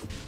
you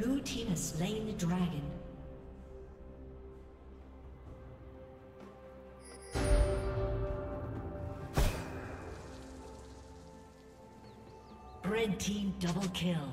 Blue team has slain the dragon. Red team double kill.